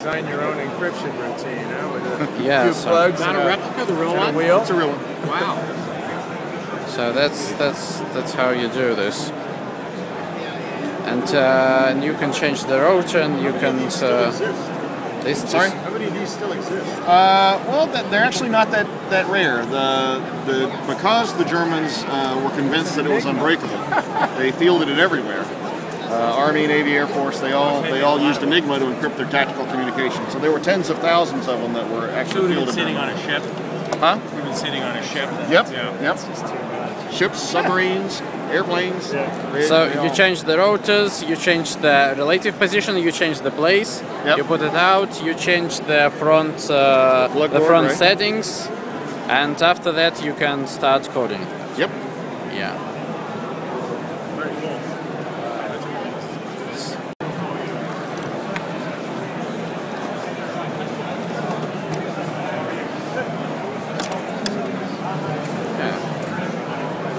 Design your own encryption routine, huh? With a Yeah, few so- plugs Not and a replica, the real one? wheel. It's a real one. Wow. So that's that's that's how you do this. And, uh, and you can change the rotor and you can uh, this just- Sorry? How many of these still exist? Uh, well, they're actually not that, that rare. The, the, because the Germans uh, were convinced that it was unbreakable, they fielded it everywhere. Uh, Army, Navy, Air Force, they all they all used Enigma to encrypt their tactical communications. So there were tens of thousands of them that were actually we've fielded. sitting on a ship. Huh? We've been sitting on a ship. Yep. Yeah. Yep. Ships, submarines, airplanes. they- So they you change the rotors, you change the relative position, you change the place, Yep. you put it out, you change the front uh, Plug the front right. settings, and after that you can start coding. Yep. Yeah.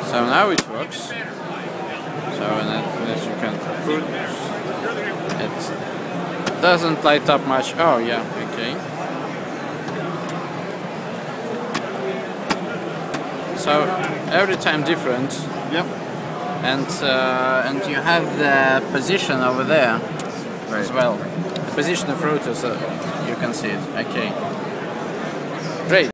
So now it works. So and as you can put, it doesn't light up much. Oh yeah, okay. So every time different, Yep. and uh, and you have the position over there as well. The position of rotors, uh, you can see it. Okay. Great.